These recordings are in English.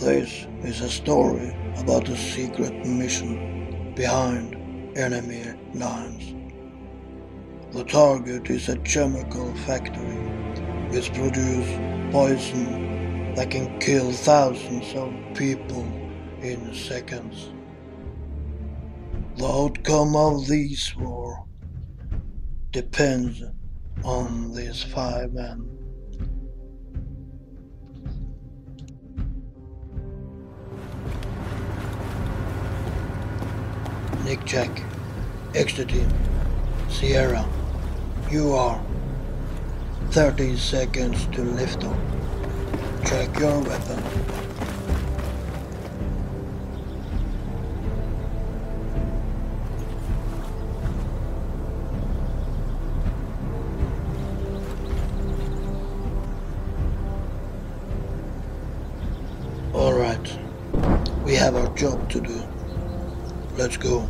This is a story about a secret mission behind enemy lines. The target is a chemical factory which produces poison that can kill thousands of people in seconds. The outcome of this war depends on these five men. Nick Jack, extra team, Sierra, you are 30 seconds to liftoff. Check your weapon. Alright, we have our job to do. Let's go.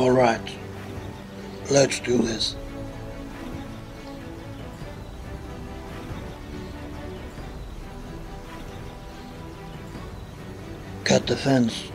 All right, let's do this. Cut the fence.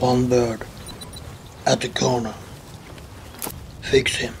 One bird at the corner. Fix him.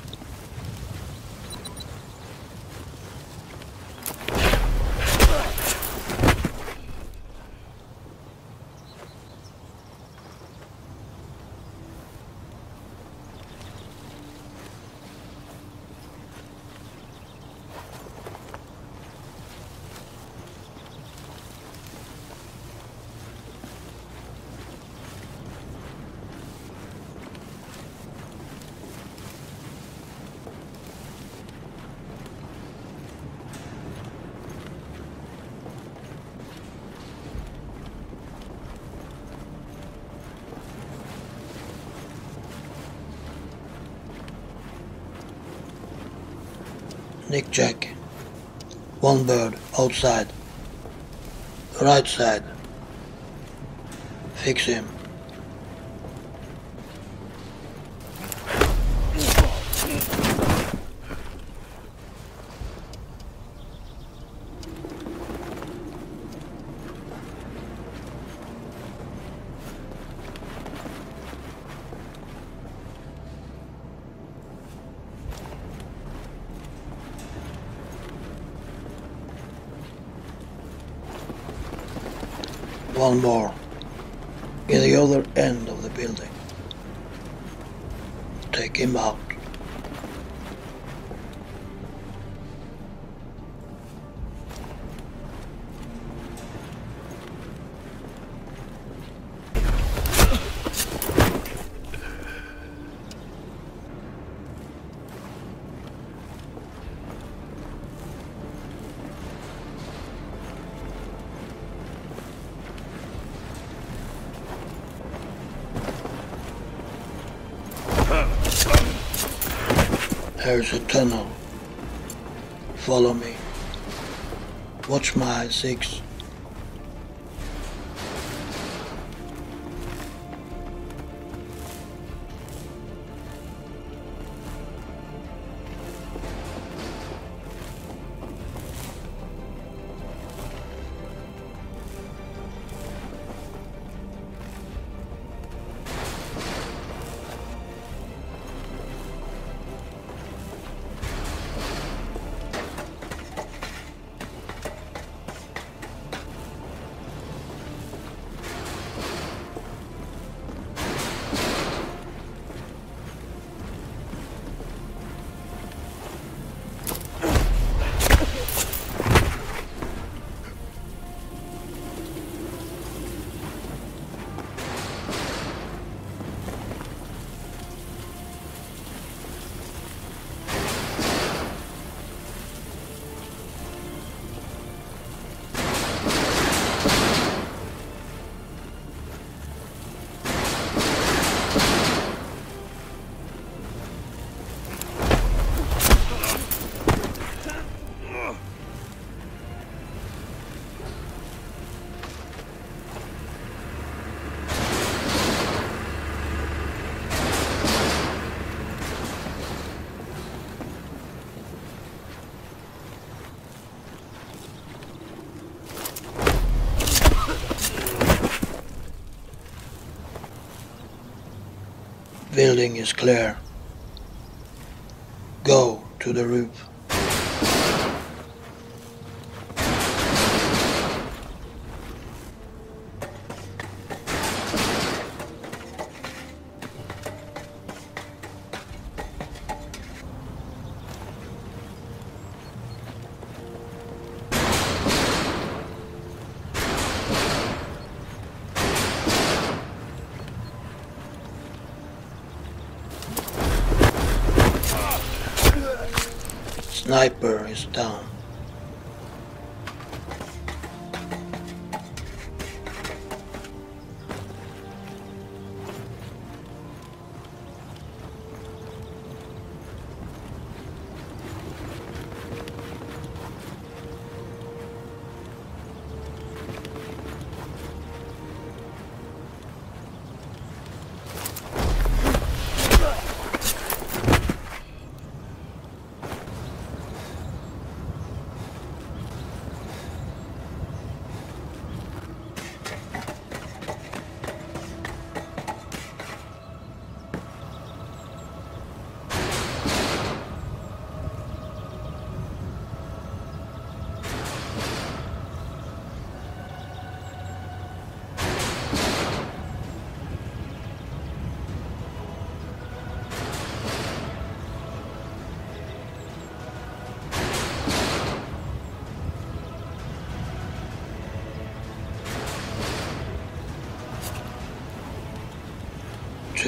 Nick Jack. One bird outside. Right side. Fix him. One more. In the other end of the building. Take him out. There's a tunnel. Follow me. Watch my six. Building is clear. Go to the roof. Sniper is down.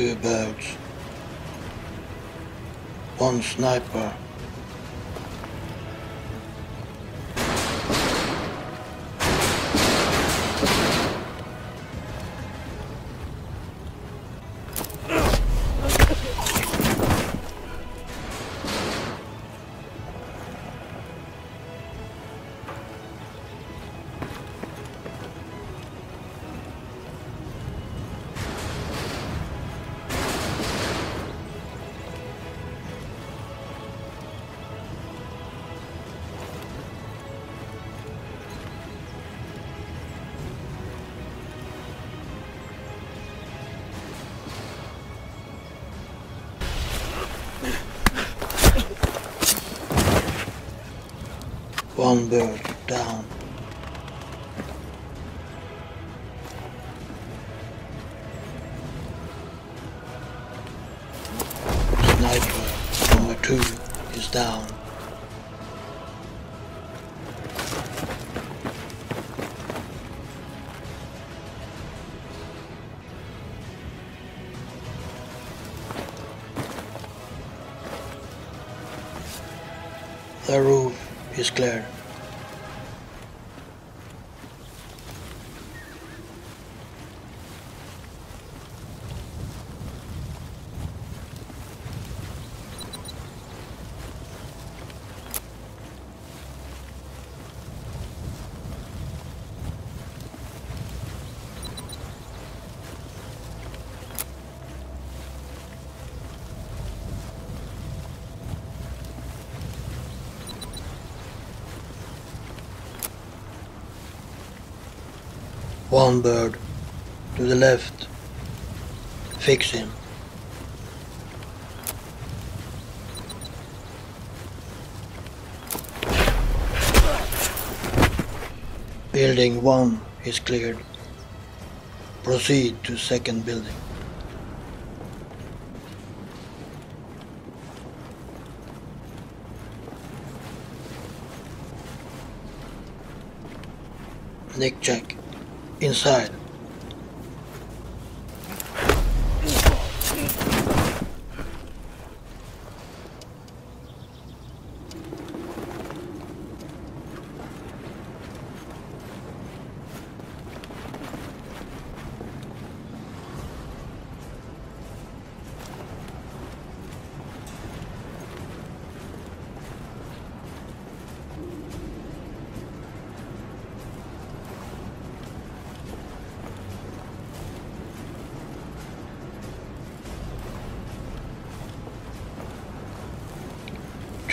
Two birds, one sniper. One bird down. One bird to the left. Fix him. Building 1 is cleared. Proceed to second building. Nick check. Inside.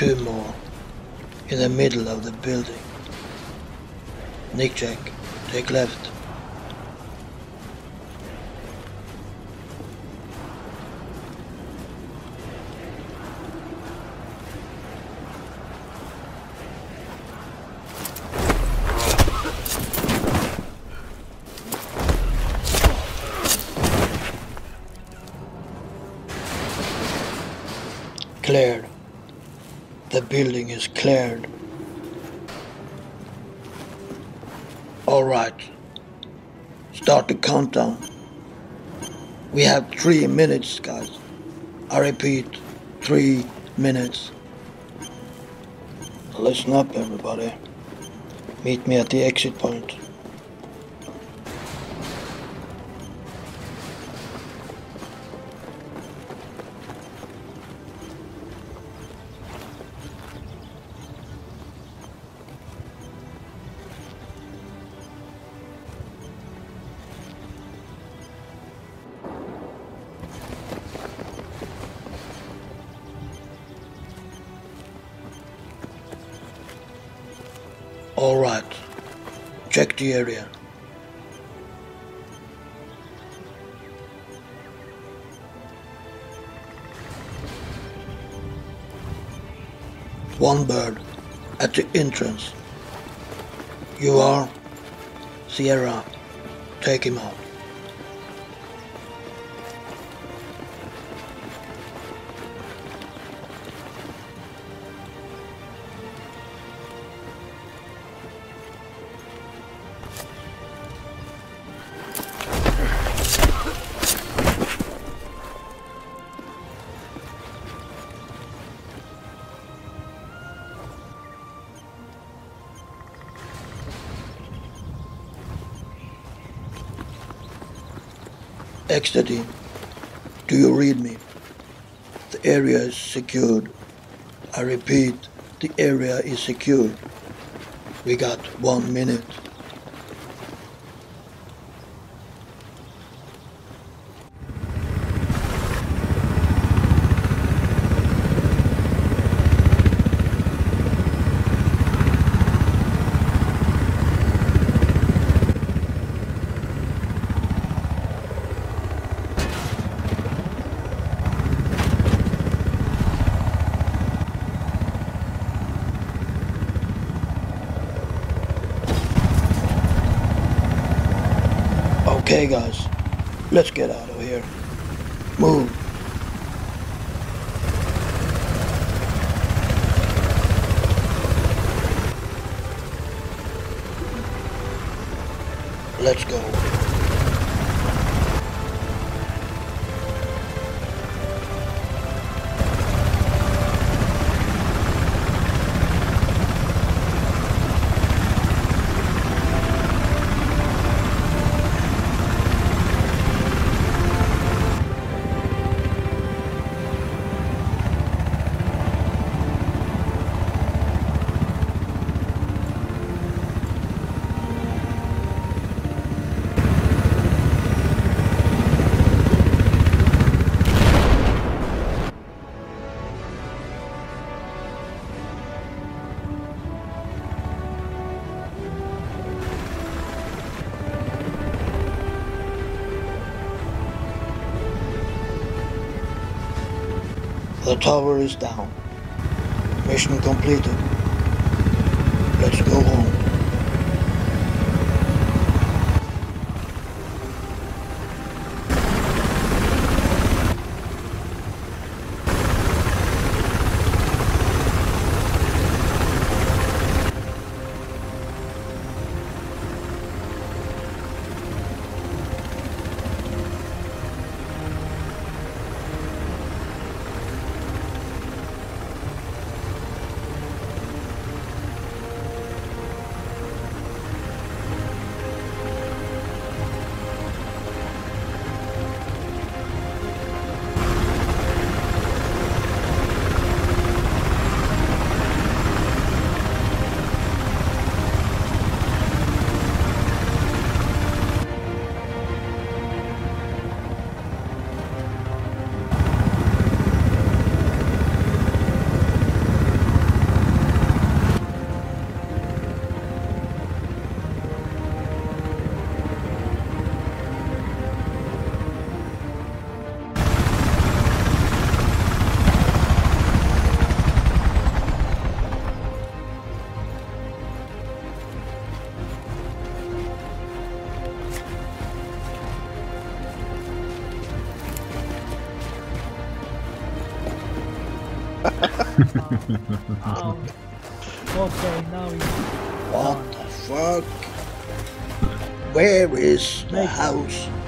Two more in the middle of the building. Nick Jack, Take left. Cleared. The building is cleared. All right. Start the countdown. We have three minutes, guys. I repeat, three minutes. Listen up, everybody. Meet me at the exit point. All right. Check the area. One bird at the entrance. You are Sierra. Take him out. Ecstasy, do you read me? The area is secured. I repeat, the area is secured. We got one minute. Okay, guys, let's get out of here. Move. Let's go. The tower is down. Mission completed. Let's go home. House?